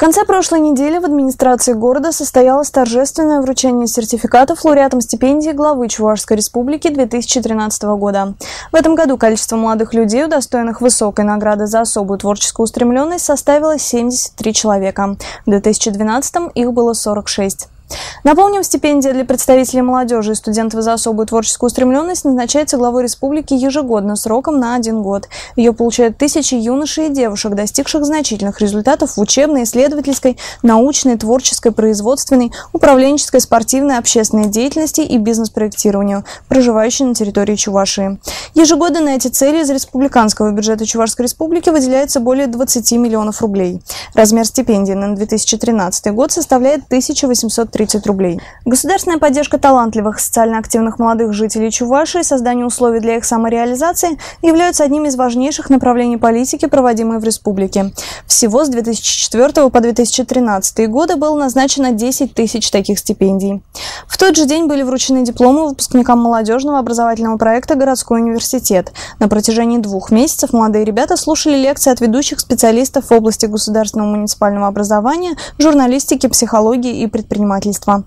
конце прошлой недели в администрации города состоялось торжественное вручение сертификатов лауреатам стипендии главы Чувашской республики 2013 года. В этом году количество молодых людей, удостоенных высокой награды за особую творческую устремленность, составило 73 человека. В 2012 их было 46. Напомним, стипендия для представителей молодежи и студентов за особую творческую устремленность назначается главой республики ежегодно сроком на один год. Ее получают тысячи юношей и девушек, достигших значительных результатов в учебной, исследовательской, научной, творческой, производственной, управленческой, спортивной, общественной деятельности и бизнес-проектированию, проживающие на территории Чувашии. Ежегодно на эти цели из республиканского бюджета Чувашской республики выделяется более 20 миллионов рублей. Размер стипендии на 2013 год составляет 1830 30 рублей. Государственная поддержка талантливых, социально активных молодых жителей Чувашии создание условий для их самореализации являются одним из важнейших направлений политики, проводимой в республике. Всего с 2004 по 2013 годы было назначено 10 тысяч таких стипендий. Тот же день были вручены дипломы выпускникам молодежного образовательного проекта «Городской университет». На протяжении двух месяцев молодые ребята слушали лекции от ведущих специалистов в области государственного муниципального образования, журналистики, психологии и предпринимательства.